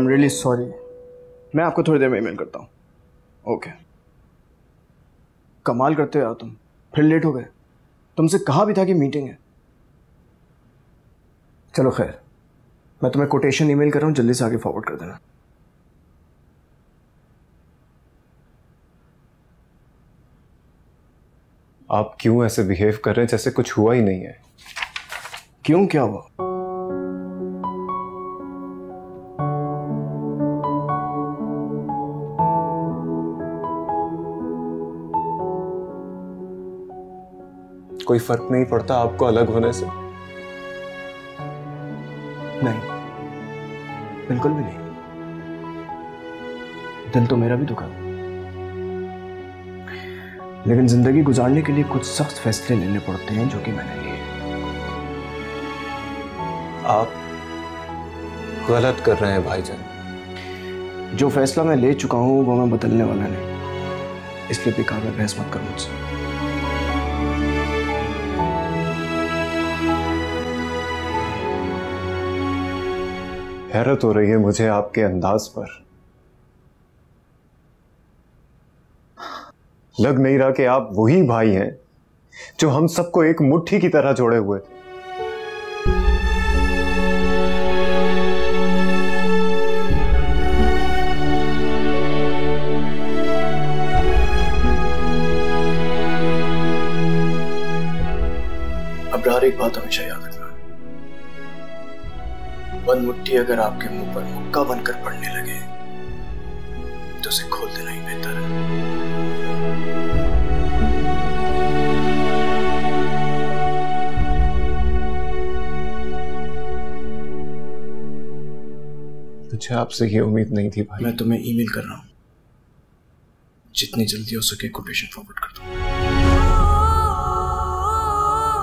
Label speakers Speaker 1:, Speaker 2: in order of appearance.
Speaker 1: Am really sorry मैं आपको थोड़ी देर में ईमेल करता हूँ। ओके कमाल करते हो यार तुम। फिर लेट हो गए। तुमसे कहा भी था कि मीटिंग है। चलो खैर। मैं तुम्हें कोटेशन ईमेल कर रहा हूँ जल्दी से आगे फॉरवर्ड कर देना।
Speaker 2: आप क्यों ऐसे बिहेव कर रहे हैं जैसे कुछ हुआ ही नहीं है?
Speaker 1: क्यों? क्या हुआ?
Speaker 2: कोई फ़र्क नहीं पड़ता आपको अलग होने से।
Speaker 1: नहीं। बिल्कुल भी नहीं। दिल तो मेरा भी दुखा। लेकिन ज़िंदगी गुजारने के लिए कुछ सख्त फैसले लेने पड़ते हैं जो कि मैंने लिए
Speaker 2: आप गलत कर रहे हैं भाईजान।
Speaker 1: जो फैसला मैं ले चुका हूँ वो मैं बदलने वाला नहीं। इसलिए बेकार में बहस मत कर मुझसे।
Speaker 2: हैरत हो रही है मुझे आपके अंदाज पर। लग नहीं रहा कि आप वही भाई हैं जो हम सबको एक मुट्ठी की तरह जोड़े हुए। थे
Speaker 1: अबरार एक बात हमेशा याद रखना। बंद मुट्ठी अगर आपके मुँह पर मुक्का बनकर पड़ने लगे तो उसे खोल देना ही बेहतर है।
Speaker 2: मुझे आपसे ये उम्मीद नहीं थी भाई।
Speaker 1: मैं तुम्हें ईमेल कर रहा हूँ। जितनी जल्दी हो सके कोटेशन फॉरवर्ड कर दो।